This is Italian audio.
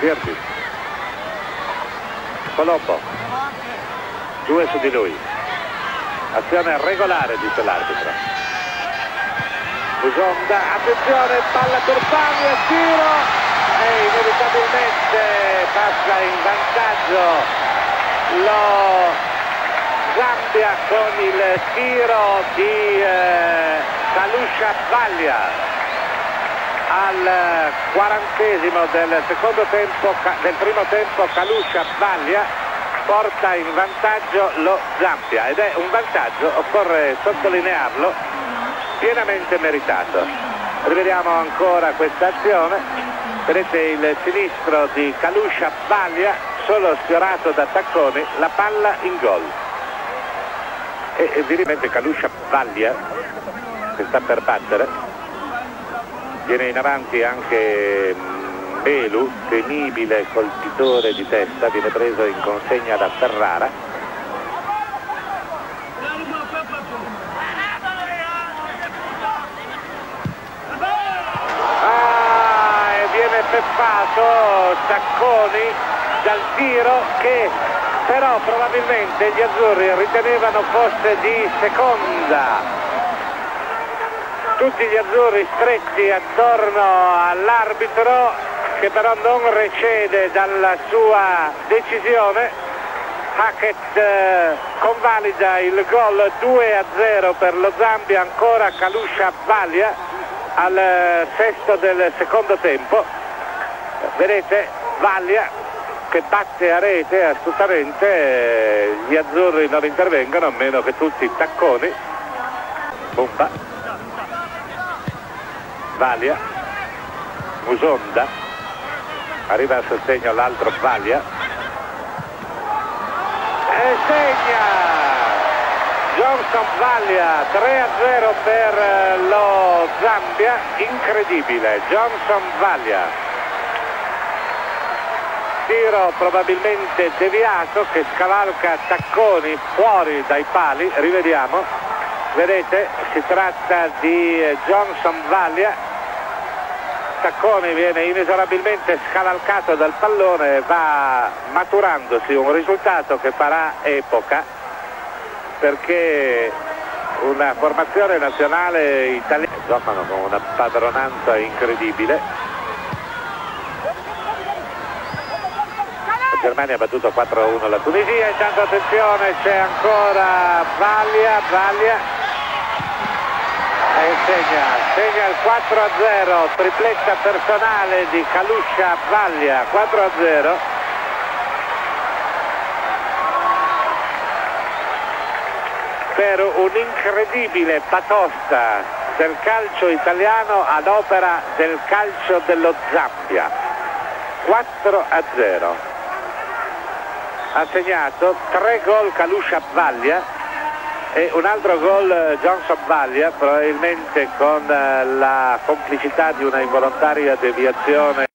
Verdi. Colombo. Due su di lui. Azione regolare, dice l'arbitro. Busonda, attenzione, palla Turbani a tiro e inevitabilmente passa in vantaggio lo Zambia con il tiro di eh, Kalusha Vaglia al quarantesimo del secondo tempo del primo tempo Kalusha Vaglia porta in vantaggio lo Zambia ed è un vantaggio, occorre sottolinearlo, pienamente meritato. Rivediamo ancora questa azione, vedete il sinistro di Kalusha Vaglia, solo sfiorato da Tacconi, la palla in gol. E, e evidentemente Kalusha Vaglia, che sta per battere, viene in avanti anche Belu, temibile colpitore di testa, viene preso in consegna da Ferrara. Ah, e viene peppato Sacconi dal tiro che però probabilmente gli azzurri ritenevano fosse di seconda tutti gli azzurri stretti attorno all'arbitro che però non recede dalla sua decisione. Hackett eh, convalida il gol 2 a 0 per lo Zambia, ancora Kalusha Vaglia al eh, sesto del secondo tempo. Vedete Vaglia che batte a rete astutamente, eh, gli azzurri non intervengono a meno che tutti i tacconi. Bomba. Vaglia. Musonda. Arriva a sostegno l'altro Vaglia e segna! Johnson Vaglia 3 a 0 per lo Zambia. Incredibile Johnson Vaglia tiro probabilmente deviato che scavalca Tacconi fuori dai pali. Rivediamo vedete si tratta di Johnson Vaglia Tacconi viene inesorabilmente scavalcato dal pallone va maturandosi un risultato che farà epoca perché una formazione nazionale italiana giocano con una padronanza incredibile. La Germania ha battuto 4-1 la Tunisia intanto attenzione c'è ancora Vaglia Vaglia e segna, segna il 4 a 0, tripletta personale di Kalusha Vaglia, 4 a 0. Per un'incredibile patosta del calcio italiano ad opera del calcio dello Zambia, 4 a 0. Ha segnato 3 gol Kalusha Vaglia e un altro gol Johnson Vaglia probabilmente con la complicità di una involontaria deviazione